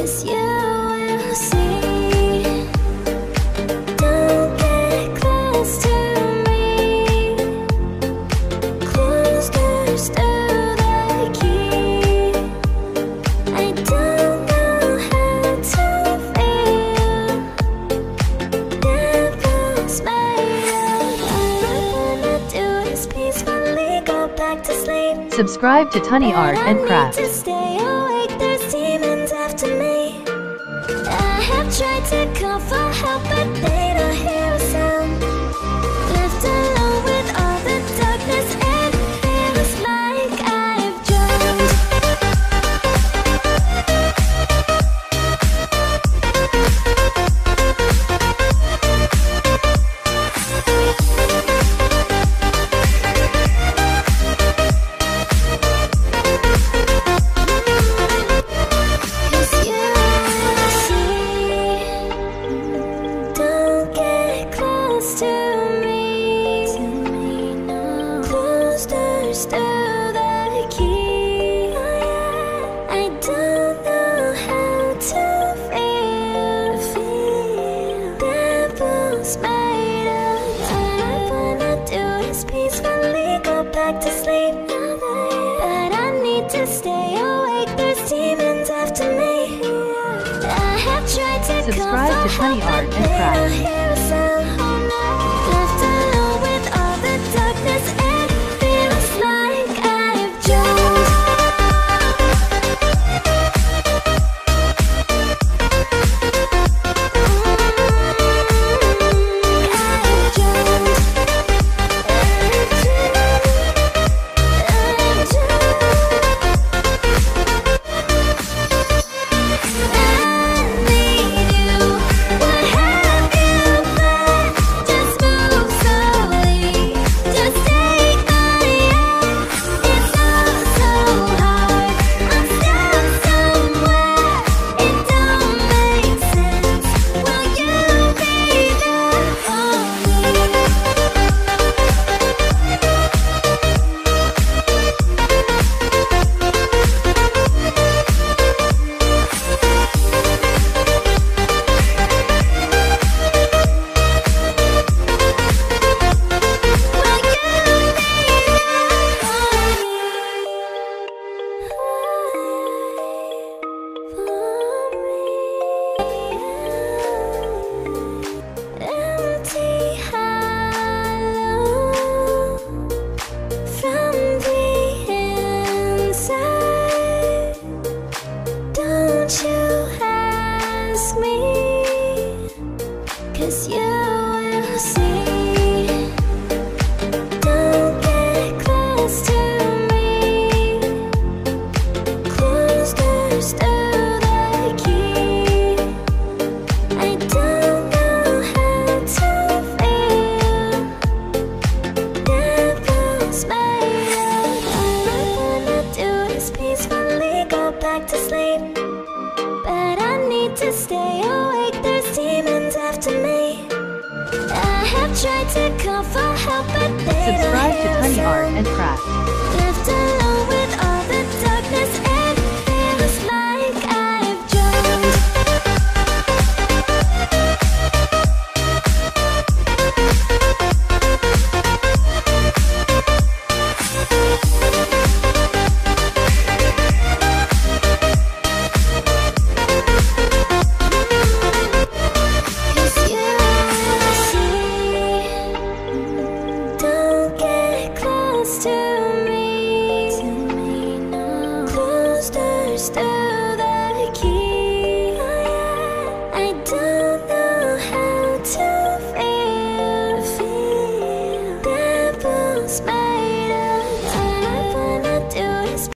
Cause you will see. Don't get close to me. Close doors to the key. I don't know how to feel. Devil's made of All I wanna do is peacefully go back to sleep. Subscribe to Tonni Art and Craft. I wanna do peacefully go back to sleep. But I need to stay awake. There's demons after me. I have tried to Subscribe to for Art and Craft. After me. I have tried to call for help, but they Subscribe to Tonni Art and Craft. to